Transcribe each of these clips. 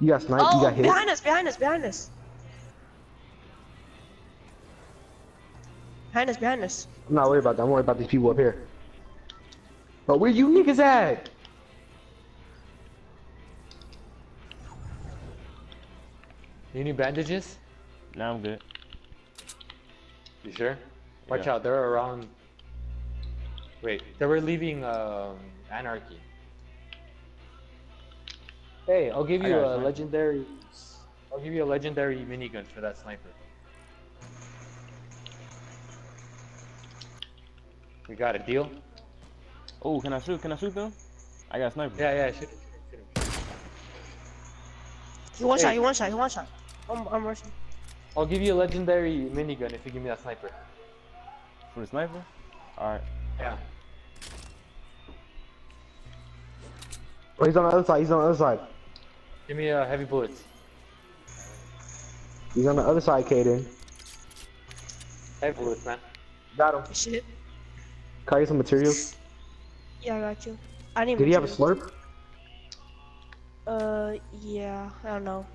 You got sniped. you Oh, got hit. behind us, behind us, behind us. Behind us, behind us. I'm not worried about that. I'm worried about these people up here. But where you niggas at? You need bandages? No, I'm good. You sure? Watch Yeah. out, they're around. Wait, they were leaving um, Anarchy. Hey, I'll give you a a sniper. legendary. I'll give you a legendary minigun for that sniper. We got a deal? Oh, can I shoot? Can I shoot them? I got a sniper. Yeah, yeah, shoot shoot shoot. He one shot, Hey. he one shot, he one shot. I'm, I'm rushing. I'll give you a legendary minigun if you give me that sniper. For the sniper? Alright. Yeah. Oh, he's on the other side. He's on the other side. Give me uh, heavy bullets. He's on the other side, Kaden. Heavy bullets, man. Got him. Shit. Can I get some materials? Yeah, I got you. I didn't Did he even have a slurp? Uh, yeah, I don't know.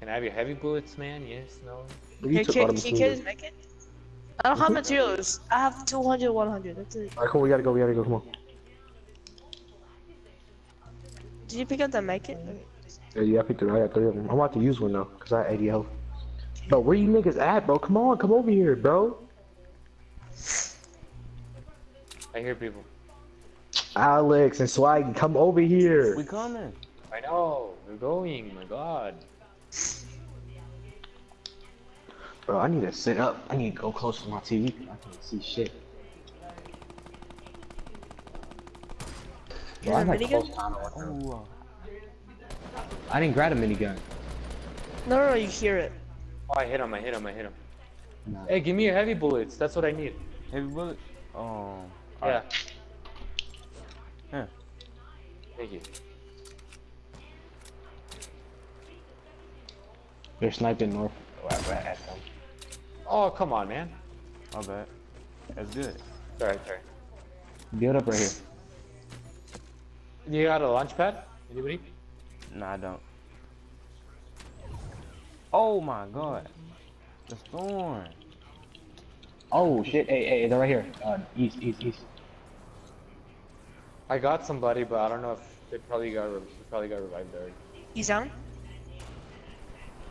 Can I have your heavy bullets, man? Yes, no. You Here, took kid, all materials. kid, make it. I don't have materials. I have 200, 100. That's it. Alright, come on. We gotta go. We gotta go. Come on. Did you pick up that med kit? Okay. Yeah, yeah, I picked it. up. I got three of them. I'm about to use one now, cause I had 80 health. Bro, where you niggas at, bro? Come on, come over here, bro. I hear people. Alex and Swag, come over here. We coming. I know. We're going. My God. Bro, I need to sit up. I need to go close to my TV. I can't see shit. Bro, I have like minigun? close combat right now. Uh, I didn't grab a minigun. No, no, no, you hear it. Oh, I hit him. I hit him. I hit him. Nah. Hey, give me your heavy bullets. That's what I need. Heavy bullet? Oh. Yeah. alright. Yeah. Thank you. They're sniping north. Oh, right, right at them. Oh, come on, man. My bad. That's good. Sorry, sorry. Build up right here. You got a launch pad? Anybody? Nah, I don't. Oh my god. The storm. Oh shit! Hey, hey, they're right here. Uh, east, east, east. I got somebody, but I don't know if they probably got re- they probably got revived already. He's down?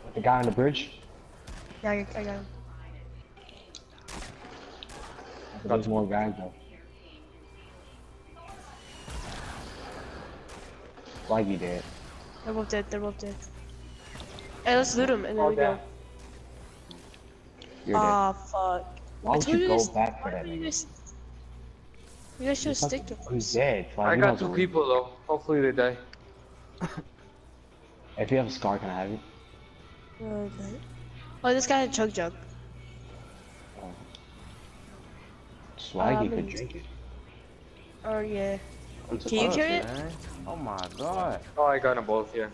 With the guy on the bridge. Yeah, I, I got him. There's more guys though. Swaggy dead. They're both dead, they're both dead. Hey, let's loot him and then Oh, we go. damn. You're. Ah, fuck. Why I would told you you go guys- back for that? do you guys- You guys should stick to He's us. dead. Swag, I got two people though. Hopefully they die. If you have a scar, can I have it? Okay. Oh, this guy had chug jug. Swaggy Um, could drink it. Oh, yeah. It's Can you us, carry it? man. Oh my god. Oh, I got them both. Yeah.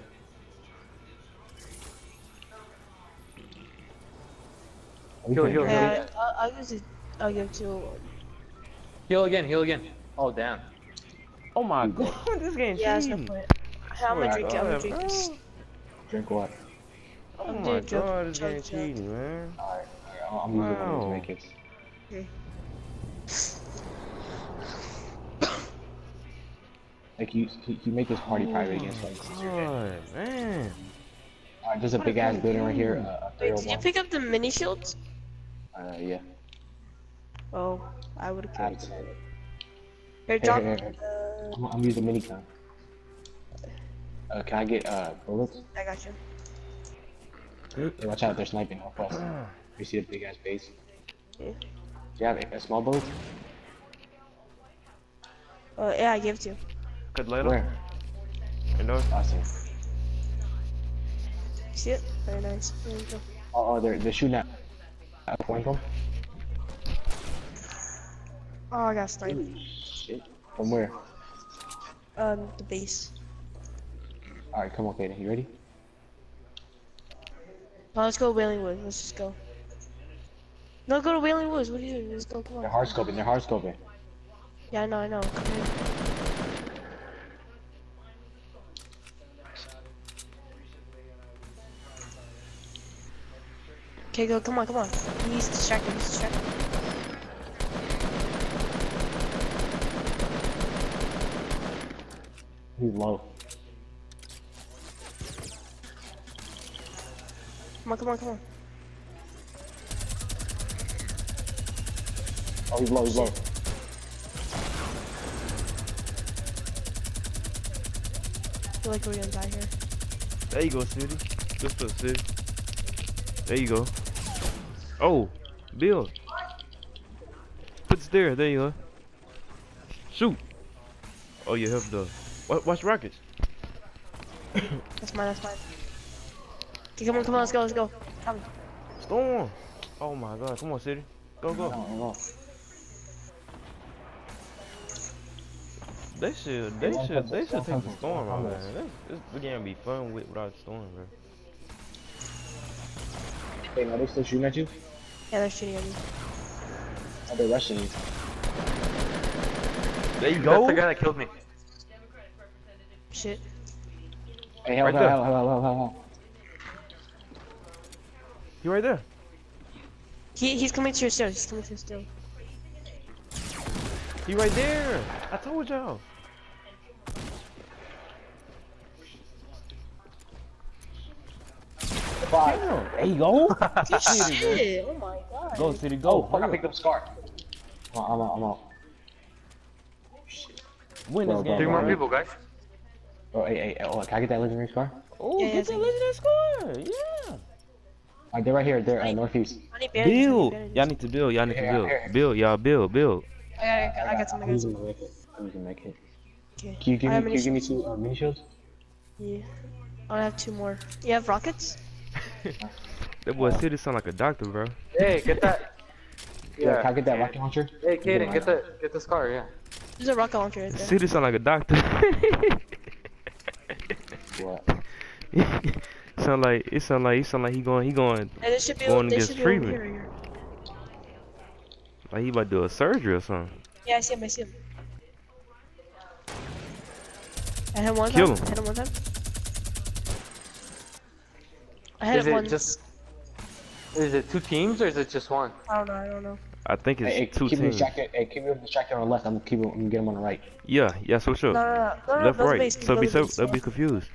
We Heal, can heal, heal. it. Yeah, I'll, I'll use it. I'll give it to Heal again. Heal again. Oh damn. Oh my god. this game Yeah, that's no cheating. point. I'm gonna drink it. I'm gonna drink this. Drink what? Oh I'm my doing god, this chug game jug. cheating, man. Alright, alright, I'm using one of Wow. these med kit. Like you, you make this party private against like. God, man. Alright, there's a big ass building right here. Uh, Wait, did you pick up the mini shields? Uh, yeah. Oh, I would have carried Abs. Here, Here, drop. here, here. Uh, I'm, I'm using minigun. Uh, can I get uh bullets? I got you. Hey, watch out, they're sniping off us. You see the big ass base? Yeah. Do you have a, a small bullet? Uh, yeah, I gave it to you. Could later. Where? Indoor. Awesome. See it? Very nice. There you go. Oh, oh, they're they're shooting at. At point from. Oh, I got sniped. Shit. From where? Um, the base. All right, come on, Kaden. You ready? Oh, let's go Wailing Woods. Let's just go. No, go to Wailing Woods. What are you doing? Let's go. Come They're hard scoping. They're hard scoping. Yeah, I know. I know. Okay, go. Come on, come on. He's distracted. He's distracted. He's low. Come on, come on, come on. Oh, he's low, he's low. I feel like we're gonna die here. There you go, City. Good stuff, City. There you go. Oh, Bill. Put the there. There you go. Shoot. Oh, you have the. What? Watch rockets. That's mine. That's mine. Come on, come on. Let's go. Let's go. Come. Storm. Oh my God. Come on, City. Go, go. Oh, oh. They should. They Yeah, should. They should take the storm out, That's- man. This, this game be fun with without the storm, bro. Hey, are they still shooting at you? Yeah, they're shooting at me. Are they rushing you? There you That's go. the guy that killed me. Shit. Hey, hell, Right hell, there. hell, hell, hell, hell, hell. You right there. He he's coming to your stairs. He's coming to your stairs. He right there. I told y'all. Five. Damn. There you go. Good shit. Oh my god. go, City. Oh, Go. fuck, I picked up Scar. Oh, I'm out, I'm out. up. Win this game. Three more people, guys. Oh, hey, hey, oh, can I get that legendary Scar? Oh, Yeah, get that legendary scar! Yeah. Alright, they're right here, they're uh, northeast. I need bandages. I need Build. bandages. Y'all need to build. Y'all need to build. here. Build. Y'all build. Build. I got, I got, I got something. I got something. gonna make it. Who's gonna make it? Okay. Can you give I me, have can you give me two uh, mini shields? Yeah. I have two more. You have rockets? That boy City sound like a doctor, bro. Hey, get that. Yeah. Can I get that rocket launcher? Hey, Kaden, get the get this car, Yeah. There's a rocket launcher right there. City sound like a doctor. What? sound like it sound like it sound like he going he going And there should be, Going there against should be over treatment. here, here. like he about to do a surgery or something. Yeah, I see him. I see him. I hit him one Kill time. him. Hit him one time. I hit Is him it one. just? Is it two teams or is it just one? I don't know. I don't know. I think it's Hey, hey, two keep me teams. distracted. Hey, keep me distracted on the left. I'm gonna keep him, I'm get him on the right. Yeah, yeah, so No, sure. no, no, no, no, Left, no, right. Base, So be so base, they'll be confused.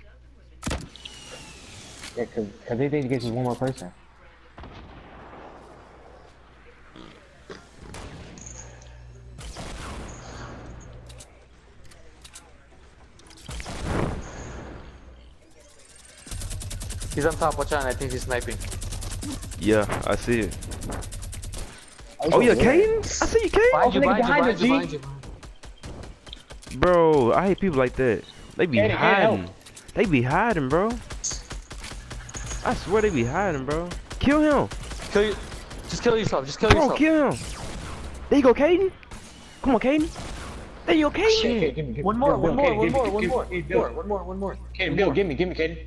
Yeah, cause, cause they think it's just one more person. He's on top. Watch out! I think he's sniping. Yeah, I see it. Oh yeah, Caden? I see you, Caden. Behind you, nigga, behind you, behind behind you, you, behind. Bro, I hate people like that. They be Caden, can't help. hiding. They be hiding, bro. I swear they be hiding, bro. Kill him. Kill you. Just kill yourself. Just kill Bro, yourself. kill him. There you go, Caden. Come on, Caden. There you go, Caden. Okay, give me, give One me- more, one more, one more, one more, one more, one more, one more. Caden, Bill, give me, give me, Caden.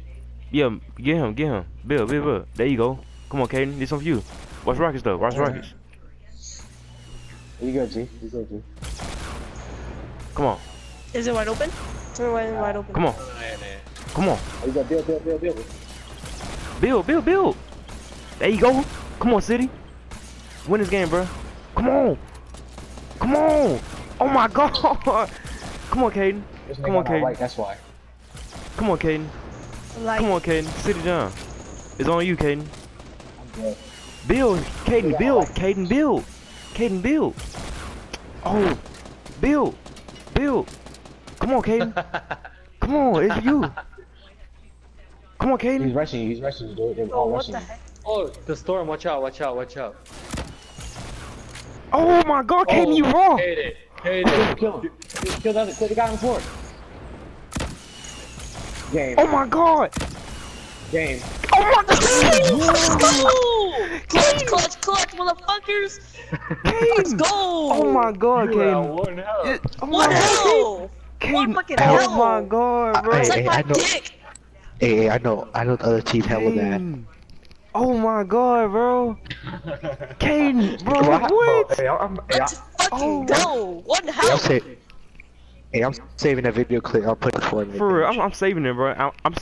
Yeah, get him, get him. Bill, Bill, Bill. There you go. Come on, Caden. This one for you. Watch rockets though. Watch rockets. You go, G. You go, G. Come on. Is it wide open? Tell me wide, wide open. Come on. Come on. Oh, you got Bill, Bill, Bill, Bill. Build, build, build. There you go. Come on, City. Win this game, bro. Come on. Come on. Oh my God. Come on, Caden. Come on, on Caden. that's why. Come on, Caden. Like, Come on, Caden. City down. It's on you, Caden. I'm dead. Build, Caden, build, Caden, build. Caden, build. Oh, build, build. Come on, Caden. Come on, it's you. Come on, He's rushing you, he's rushing you, dude. They're oh, all what rushing the heck? Oh, the storm. Watch out! Watch out! Watch out! Oh my God, Caden, oh. you raw. Hate it. Hate Kill him, kill him. Kill the other, kill the guy on the floor. Game, Oh my God. game. Oh my God. Let's go! Clutch, clutch, clutch, motherfuckers! Let's go! Oh my God, You are Caden. one health. It- Oh What my hell? Caden. fucking Oh my God, bro. It's Hey, like I my know- dick! Hey, hey, I know, I know the other team hella bad. Caden. Oh my God, bro. Caden, bro, what? Hey, I'm, hey, Let's fucking Oh. go! What the hey, hell? sa- hey, I'm saving that video clip. I'll put it for you. For real, I'm, I'm saving it, bro. I'm, I'm